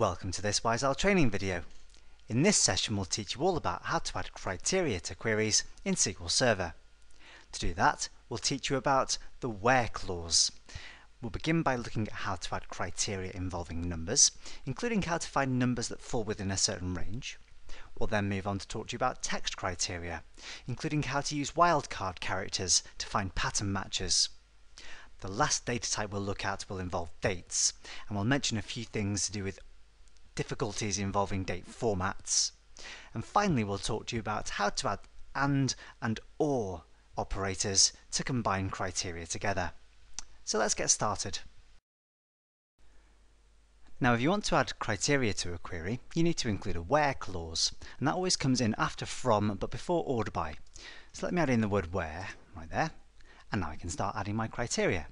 Welcome to this Wise Owl training video. In this session we'll teach you all about how to add criteria to queries in SQL Server. To do that, we'll teach you about the where clause. We'll begin by looking at how to add criteria involving numbers, including how to find numbers that fall within a certain range. We'll then move on to talk to you about text criteria, including how to use wildcard characters to find pattern matches. The last data type we'll look at will involve dates, and we'll mention a few things to do with difficulties involving date formats. And finally, we'll talk to you about how to add AND and OR operators to combine criteria together. So let's get started. Now if you want to add criteria to a query, you need to include a where clause, and that always comes in after from but before order by. So let me add in the word where, right there, and now I can start adding my criteria.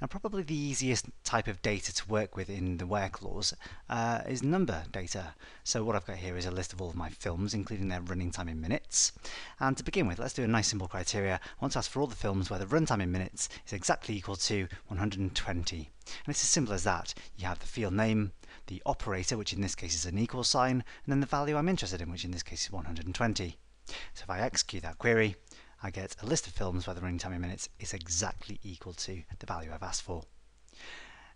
Now probably the easiest type of data to work with in the where clause uh, is number data. So what I've got here is a list of all of my films, including their running time in minutes. And to begin with, let's do a nice simple criteria. I want to ask for all the films where the runtime in minutes is exactly equal to 120. And it's as simple as that. You have the field name, the operator, which in this case is an equal sign, and then the value I'm interested in, which in this case is 120. So if I execute that query, I get a list of films where the running time in minutes is exactly equal to the value I've asked for.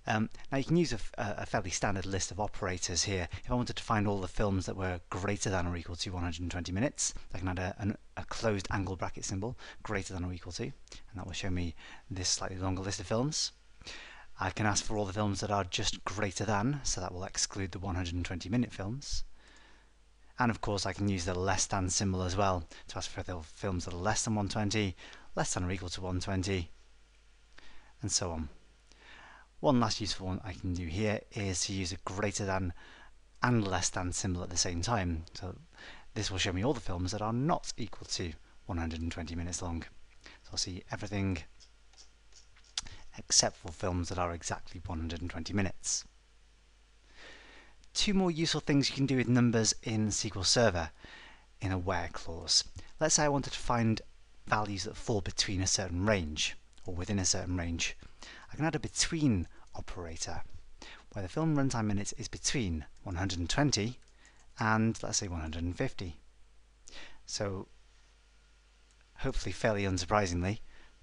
Um, now you can use a, a, fairly standard list of operators here. If I wanted to find all the films that were greater than or equal to 120 minutes, I can add a, an, a closed angle bracket symbol, greater than or equal to, and that will show me this slightly longer list of films. I can ask for all the films that are just greater than, so that will exclude the 120 minute films. And of course I can use the less than symbol as well to ask for the films that are less than 120, less than or equal to 120, and so on. One last useful one I can do here is to use a greater than and less than symbol at the same time. So this will show me all the films that are not equal to 120 minutes long. So I'll see everything except for films that are exactly 120 minutes two more useful things you can do with numbers in SQL Server in a where clause. Let's say I wanted to find values that fall between a certain range or within a certain range. I can add a between operator where the film runtime minutes is between 120 and let's say 150. So hopefully fairly unsurprisingly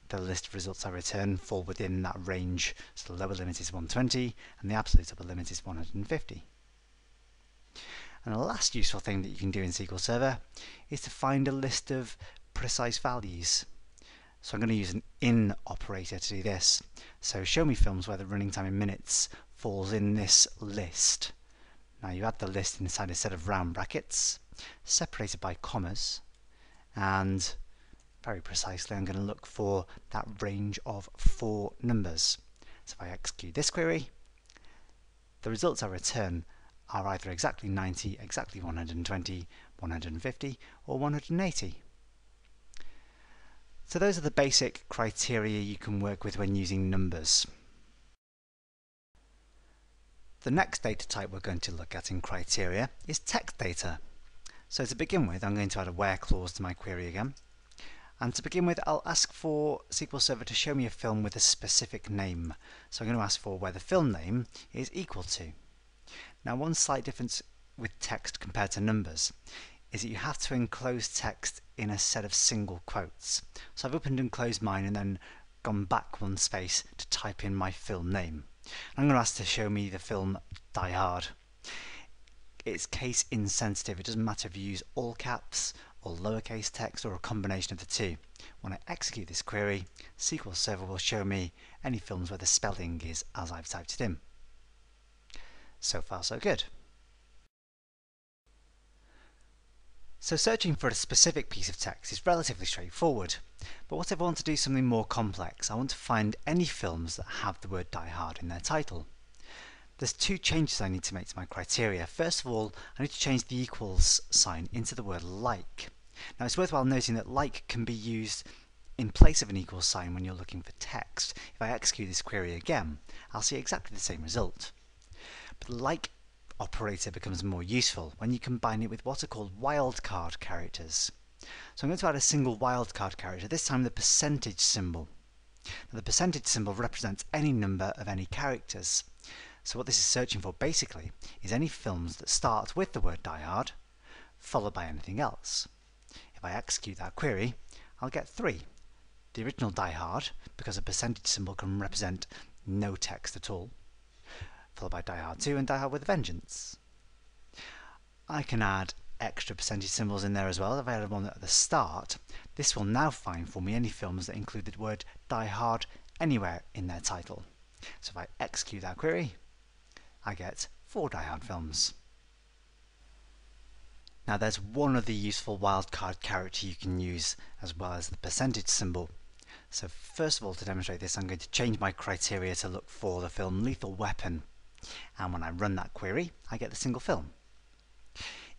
the list of results I return fall within that range. So the lower limit is 120 and the absolute upper limit is 150. And the last useful thing that you can do in SQL Server is to find a list of precise values. So I'm going to use an in operator to do this. So show me films where the running time in minutes falls in this list. Now you add the list inside a set of round brackets, separated by commas, and very precisely I'm going to look for that range of four numbers. So if I execute this query, the results I return are either exactly 90, exactly 120, 150 or 180. So those are the basic criteria you can work with when using numbers. The next data type we're going to look at in criteria is text data. So to begin with, I'm going to add a where clause to my query again. And to begin with, I'll ask for SQL Server to show me a film with a specific name. So I'm going to ask for where the film name is equal to. Now one slight difference with text compared to numbers is that you have to enclose text in a set of single quotes. So I've opened and closed mine and then gone back one space to type in my film name. I'm going to ask to show me the film Die Hard. It's case insensitive, it doesn't matter if you use all caps or lowercase text or a combination of the two. When I execute this query, SQL Server will show me any films where the spelling is as I've typed it in. So far so good. So searching for a specific piece of text is relatively straightforward, but what if I want to do something more complex? I want to find any films that have the word Die Hard in their title. There's two changes I need to make to my criteria. First of all, I need to change the equals sign into the word like. Now it's worthwhile noting that like can be used in place of an equals sign when you're looking for text. If I execute this query again, I'll see exactly the same result. Like operator becomes hmm. more useful when you combine it with what are called wildcard characters. So I'm going to add a single wildcard character, this time the percentage symbol. Now the percentage symbol represents any number of any characters. So what this is searching for basically is any films that start with the word Die Hard, followed by anything else. If I execute that query, I'll get three. The original Die Hard, because a percentage symbol can represent no text at all, followed by Die Hard 2 and Die Hard with a Vengeance. I can add extra percentage symbols in there as well. If I one at the start, this will now find for me any films that include the word Die Hard anywhere in their title. So if I execute that query, I get four Die Hard films. Now there's one other useful wildcard character you can use as well as the percentage symbol. So first of all to demonstrate this I'm going to change my criteria to look for the film Lethal Weapon and when I run that query I get the single film.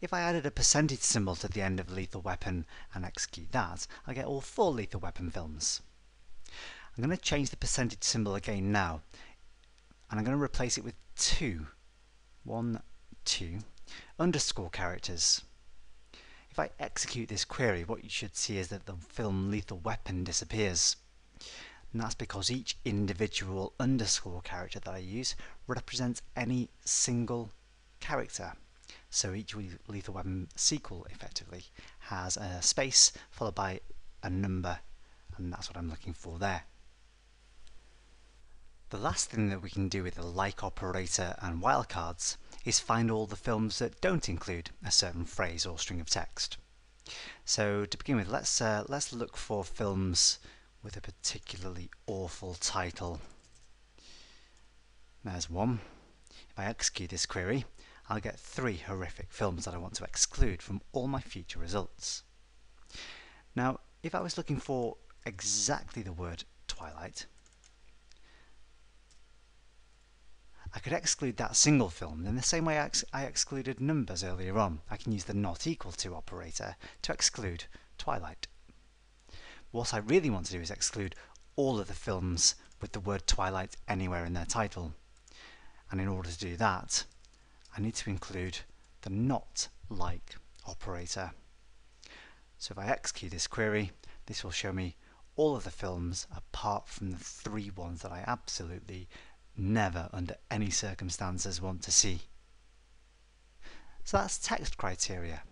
If I added a percentage symbol to the end of Lethal Weapon and execute that, I get all four Lethal Weapon films. I'm going to change the percentage symbol again now, and I'm going to replace it with two, one, two, underscore characters. If I execute this query, what you should see is that the film Lethal Weapon disappears. And that's because each individual underscore character that I use represents any single character. So each Lethal Weapon sequel effectively has a space followed by a number, and that's what I'm looking for there. The last thing that we can do with the like operator and wildcards is find all the films that don't include a certain phrase or string of text. So to begin with, let's uh, let's look for films with a particularly awful title. There's one. If I execute this query, I'll get three horrific films that I want to exclude from all my future results. Now, if I was looking for exactly the word Twilight, I could exclude that single film in the same way I, ex I excluded numbers earlier on. I can use the not equal to operator to exclude Twilight. What I really want to do is exclude all of the films with the word Twilight anywhere in their title. And in order to do that, I need to include the not like operator. So if I execute this query, this will show me all of the films apart from the three ones that I absolutely never under any circumstances want to see. So that's text criteria.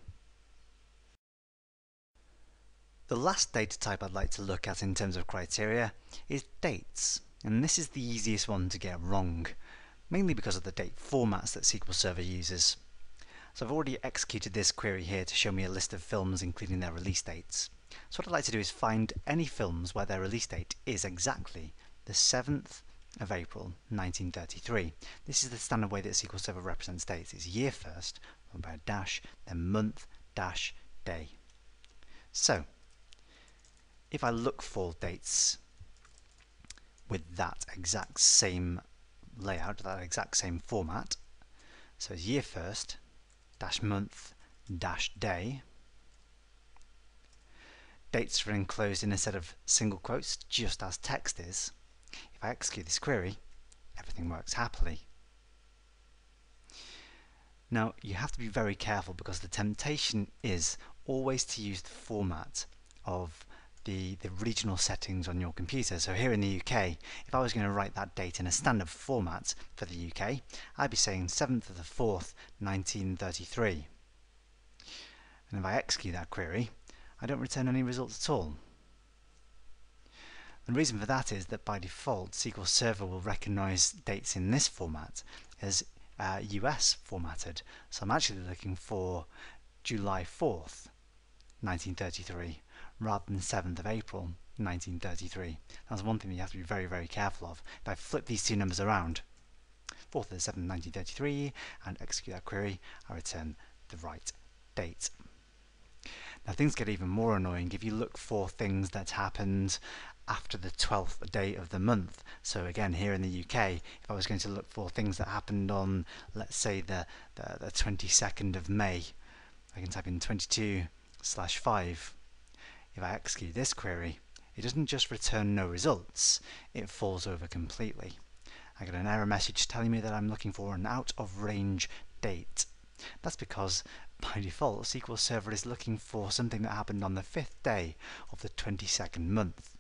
The last data type I'd like to look at in terms of criteria is dates, and this is the easiest one to get wrong mainly because of the date formats that SQL Server uses. So I've already executed this query here to show me a list of films including their release dates. So what I'd like to do is find any films where their release date is exactly the 7th of April 1933. This is the standard way that SQL Server represents dates. It's year first, followed by a dash, then month, dash, day. So, if I look for dates with that exact same layout, that exact same format. So it's year first, dash month, dash day. Dates are enclosed in a set of single quotes, just as text is. If I execute this query, everything works happily. Now, you have to be very careful because the temptation is always to use the format of the, the regional settings on your computer. So here in the UK, if I was going to write that date in a standard format for the UK, I'd be saying 7th of the 4th, 1933. And if I execute that query, I don't return any results at all. The reason for that is that by default, SQL Server will recognize dates in this format as uh, US formatted. So I'm actually looking for July 4th, 1933 rather than 7th of April 1933. That's one thing that you have to be very, very careful of. If I flip these two numbers around, 4th of the 7th, 1933, and execute that query, I return the right date. Now things get even more annoying if you look for things that happened after the 12th day of the month. So again, here in the UK, if I was going to look for things that happened on, let's say, the, the, the 22nd of May, I can type in 22 slash 5 if I execute this query, it doesn't just return no results, it falls over completely. I get an error message telling me that I'm looking for an out of range date. That's because by default SQL Server is looking for something that happened on the fifth day of the 22nd month.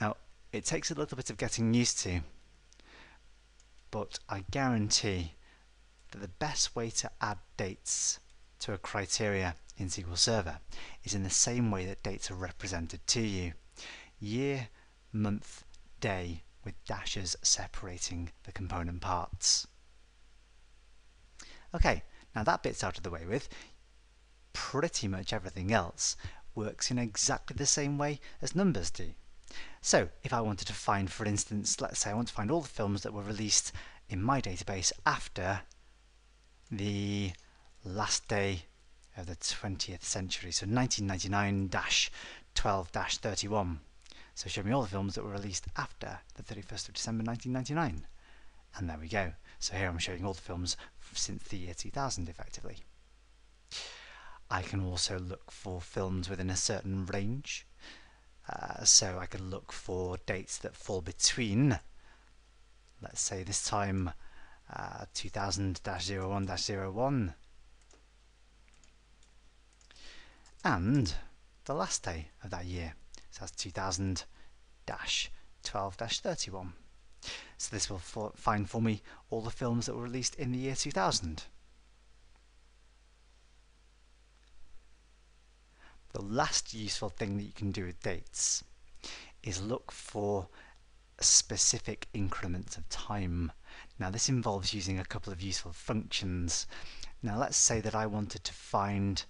Now it takes a little bit of getting used to but I guarantee that the best way to add dates to a criteria in SQL Server is in the same way that dates are represented to you. Year, month, day with dashes separating the component parts. Okay, now that bit's out of the way with. Pretty much everything else works in exactly the same way as numbers do. So if I wanted to find, for instance, let's say I want to find all the films that were released in my database after the last day of the 20th century, so 1999-12-31. So show me all the films that were released after the 31st of December 1999. And there we go. So here I'm showing all the films since the year 2000 effectively. I can also look for films within a certain range. Uh, so I can look for dates that fall between, let's say this time, uh, 2000-01-01 and the last day of that year. So that's 2000-12-31. So this will for find for me all the films that were released in the year 2000. The last useful thing that you can do with dates is look for specific increments of time. Now this involves using a couple of useful functions. Now let's say that I wanted to find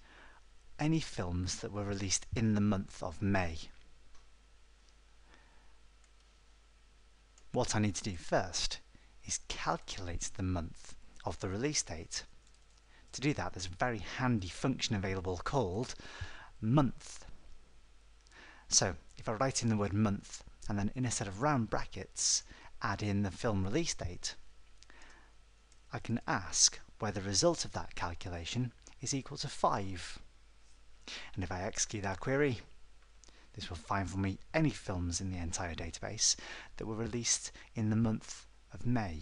any films that were released in the month of May. What I need to do first is calculate the month of the release date. To do that there's a very handy function available called month. So if I write in the word month and then in a set of round brackets add in the film release date, I can ask whether the result of that calculation is equal to 5. And if I execute that query, this will find for me any films in the entire database that were released in the month of May.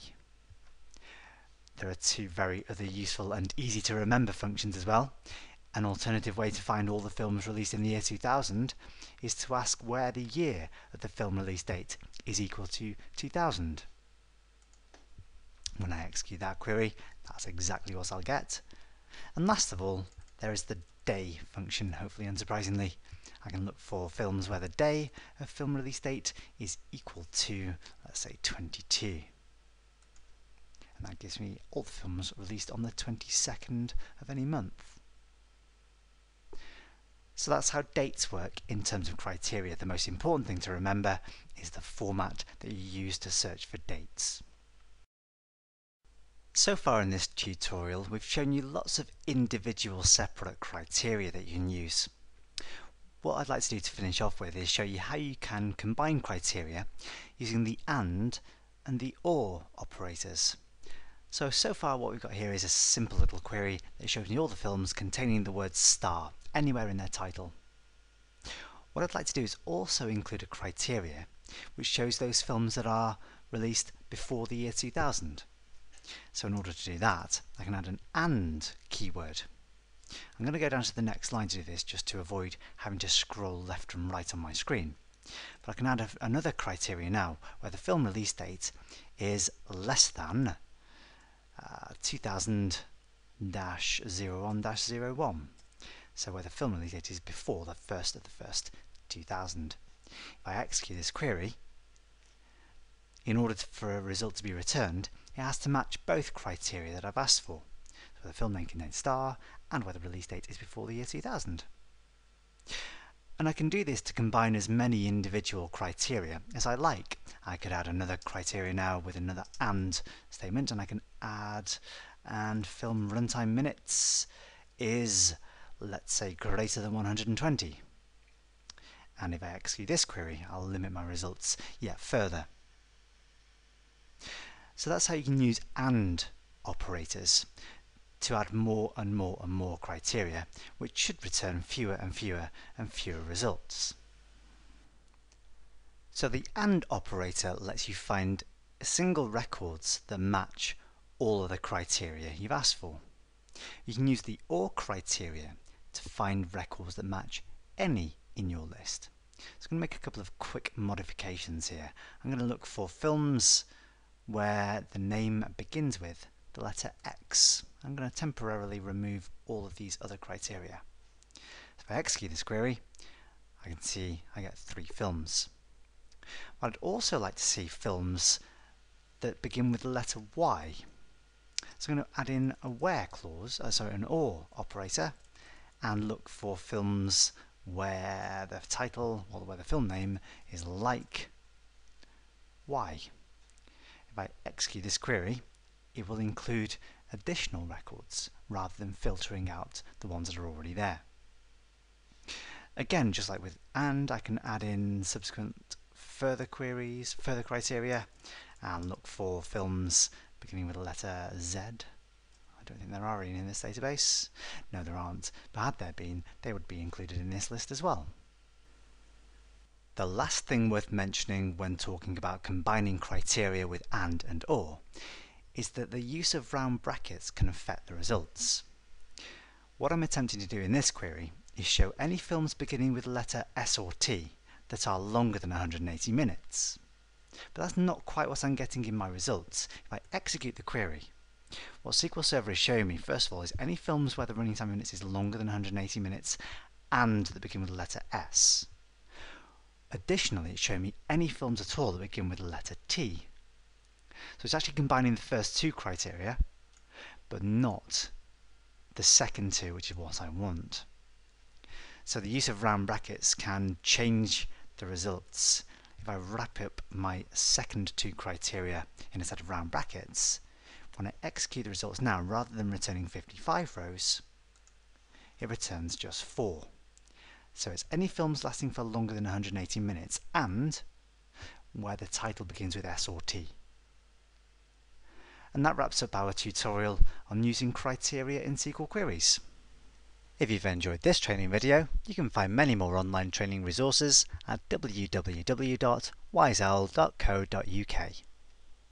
There are two very other useful and easy to remember functions as well. An alternative way to find all the films released in the year 2000 is to ask where the year of the film release date is equal to 2000. When I execute that query, that's exactly what I'll get. And last of all, there is the day function, hopefully unsurprisingly. I can look for films where the day of film release date is equal to, let's say, 22. And that gives me all the films released on the 22nd of any month. So that's how dates work in terms of criteria. The most important thing to remember is the format that you use to search for dates. So far in this tutorial we've shown you lots of individual separate criteria that you can use. What I'd like to do to finish off with is show you how you can combine criteria using the AND and the OR operators. So, so far what we've got here is a simple little query that shows me all the films containing the word star anywhere in their title. What I'd like to do is also include a criteria which shows those films that are released before the year 2000. So in order to do that, I can add an AND keyword. I'm going to go down to the next line to do this just to avoid having to scroll left and right on my screen. But I can add a, another criteria now where the film release date is less than uh, 2000-01-01. So where the film release date is before the 1st of the 1st, 2000. If I execute this query, in order to, for a result to be returned, it has to match both criteria that I've asked for. So the film name contains star and whether release date is before the year 2000. And I can do this to combine as many individual criteria as I like. I could add another criteria now with another AND statement and I can add and film runtime minutes is let's say greater than 120. And if I execute this query, I'll limit my results yet further. So that's how you can use AND operators to add more and more and more criteria, which should return fewer and fewer and fewer results. So the AND operator lets you find single records that match all of the criteria you've asked for. You can use the OR criteria to find records that match any in your list. So I'm going to make a couple of quick modifications here. I'm going to look for films where the name begins with the letter X. I'm going to temporarily remove all of these other criteria. If I execute this query, I can see I get three films. I'd also like to see films that begin with the letter Y. So I'm going to add in a where clause, uh, sorry, an OR operator, and look for films where the title or where the film name is like Y. I execute this query, it will include additional records rather than filtering out the ones that are already there. Again, just like with AND, I can add in subsequent further queries, further criteria, and look for films beginning with the letter Z. I don't think there are any in this database. No, there aren't. But had there been, they would be included in this list as well. The last thing worth mentioning when talking about combining criteria with AND and OR is that the use of round brackets can affect the results. What I'm attempting to do in this query is show any films beginning with the letter S or T that are longer than 180 minutes. But that's not quite what I'm getting in my results. If I execute the query, what SQL Server is showing me, first of all, is any films where the running time minutes is longer than 180 minutes and that begin with the letter S. Additionally, it's showing me any films at all that begin with the letter T. So it's actually combining the first two criteria, but not the second two, which is what I want. So the use of round brackets can change the results. If I wrap up my second two criteria in a set of round brackets, when I execute the results now, rather than returning 55 rows, it returns just 4. So it's any films lasting for longer than 180 minutes and where the title begins with S or T. And that wraps up our tutorial on using criteria in SQL queries. If you've enjoyed this training video, you can find many more online training resources at www.wiseowl.co.uk.